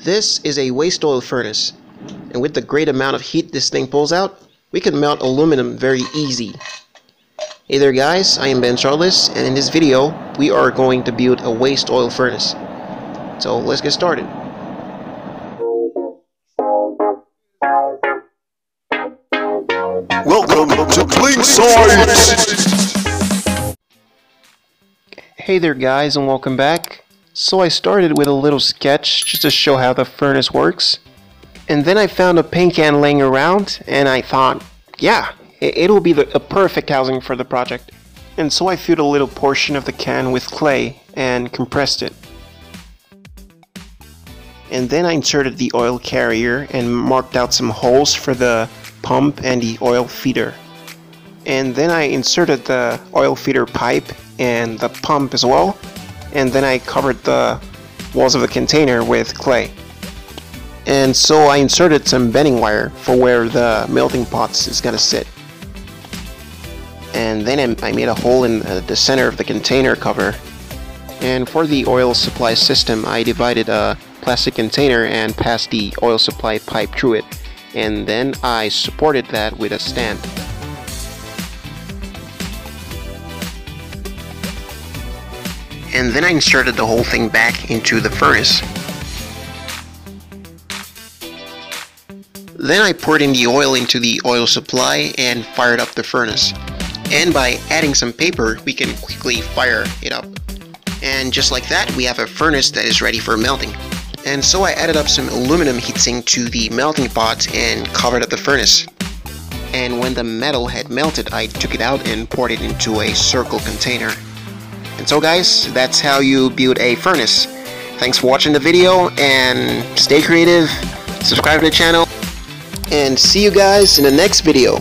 This is a waste oil furnace, and with the great amount of heat this thing pulls out, we can melt aluminum very easy. Hey there guys, I am Ben Charles, and in this video, we are going to build a waste oil furnace. So let's get started. Welcome to Blink Site! Hey there guys and welcome back. So I started with a little sketch just to show how the furnace works. And then I found a paint can laying around and I thought, yeah, it'll be the, a perfect housing for the project. And so I filled a little portion of the can with clay and compressed it. And then I inserted the oil carrier and marked out some holes for the pump and the oil feeder. And then I inserted the oil feeder pipe and the pump as well. And then I covered the walls of the container with clay. And so I inserted some bending wire for where the melting pots is gonna sit. And then I made a hole in the center of the container cover. And for the oil supply system, I divided a plastic container and passed the oil supply pipe through it and then I supported that with a stand. And then I inserted the whole thing back into the furnace. Then I poured in the oil into the oil supply and fired up the furnace. And by adding some paper, we can quickly fire it up. And just like that, we have a furnace that is ready for melting and so I added up some aluminum heatsink to the melting pot and covered up the furnace. And when the metal had melted, I took it out and poured it into a circle container. And so guys, that's how you build a furnace. Thanks for watching the video, and stay creative, subscribe to the channel, and see you guys in the next video.